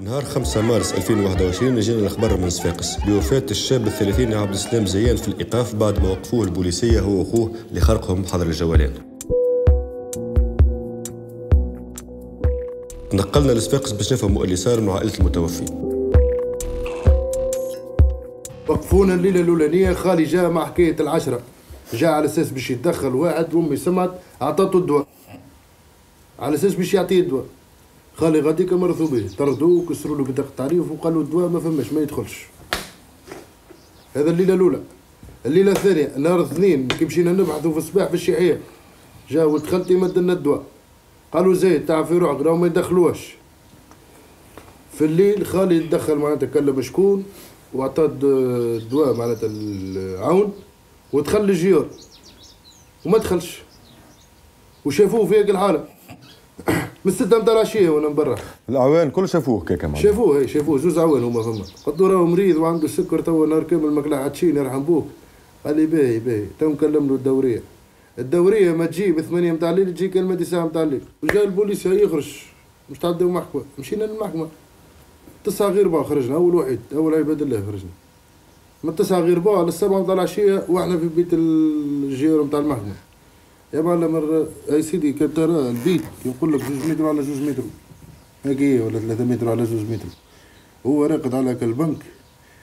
نهار 5 مارس 2021 جينا الأخبار من صفاقس. بوفاة الشاب الثلاثين عبد السلام زيان في الإيقاف بعد ما وقفوه البوليسية هو وأخوه لخرقهم بحضر الجولان نقلنا لصفاقس باش نفهموا اللي صار مع عائلة المتوفي. وقفونا الليلة الأولانية خالي جاء مع حكاية العشرة. جاء على أساس باش يتدخل واحد وأمي سمعت أعطته الدواء. على أساس باش يعطيه الدواء. خالي غاديك مرضوا به. طردوه وكسروا له بطاقة التعريف وقالوا الدواء ما فماش ما يدخلش. هذا الليلة الأولى. الليلة الثانية نهار الاثنين كي مشينا نبحثوا في الصباح في الشيحية جا ودخلت يمد لنا الدواء. قالوا زيد تعرف في روحك راهو ما يدخلوهش في الليل خالي يتدخل معناتها كلم شكون وعطاه الدواء معناتها العون ودخل الجيور وما دخلش. وشافوه في هيك الحالة. من ستة متاع العشية وأنا برا. العوان كل شافوه كيكا معنا شافوه هي شافوه. زوز عوان هما فما قدوا راهو مريض وعنده السكر توا نهار كامل ماكله عطشين يرحم بوك. قال لي باهي باهي تو نكلم له الدورية. الدورية ما تجي بثمانية متاع الليل تجي كلمة تسعة متاع الليل وجا البوليس يخرج. مش تعدوا محكمة. مشينا للمحكمة. تسعة غير با خرجنا. أول واحد أول عباد الله خرجنا. من تسعة غير با للسبعة متاع العشية وإحنا في بيت الجيرة متاع المحكمة. يا معلم يا سيدي كان ترى البيت يقول لك جوج متر على جوج متر. هكي ولا ثلاثة متر على جوج متر. هو راقد على البنك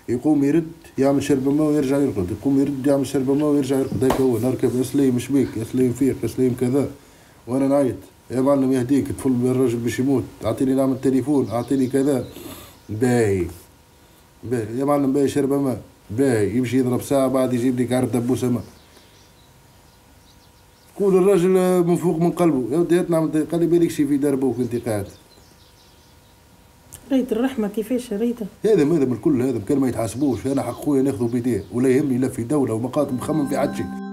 يقوم يرد يعمل شرب ماء ويرجع يرقد. يقوم يرد يعمل شرب ماء ويرجع يرقد. هيك هو نركب يا سليم شبيك يا سليم فيق يا سليم كذا. وأنا نعيط. يا معلم يهديك تفل الراجل باش يموت. اعطيني نعمل التليفون اعطيني كذا. باهي. باهي. يا معلم باهي شرب ماء باهي. يمشي يضرب ساعة بعد يجيب لي كارت دبوسة ماء. قول الراجل من فوق من قلبه. يا ودي نعمل قال لي بالك شي في دربوك انت قاعد ريت الرحمة كيفاش ريتها؟ هذا هذا من الكل هذا؟ كان ما يتحاسبوش. أنا حق خويا ناخذه بيديه ولا يهمني لا في دولة ومقاطع مخمم في شيء